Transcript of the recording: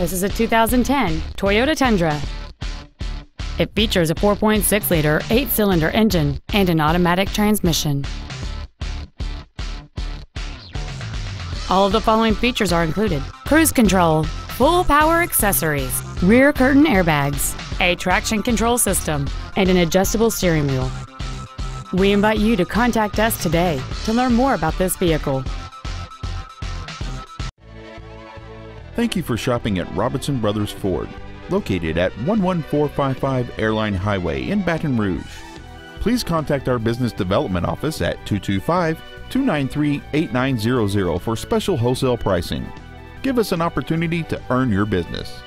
This is a 2010 Toyota Tundra. It features a 4.6-liter eight-cylinder engine and an automatic transmission. All of the following features are included. Cruise control, full power accessories, rear curtain airbags, a traction control system, and an adjustable steering wheel. We invite you to contact us today to learn more about this vehicle. Thank you for shopping at Robinson Brothers Ford, located at 11455 Airline Highway in Baton Rouge. Please contact our business development office at 225 293 8900 for special wholesale pricing. Give us an opportunity to earn your business.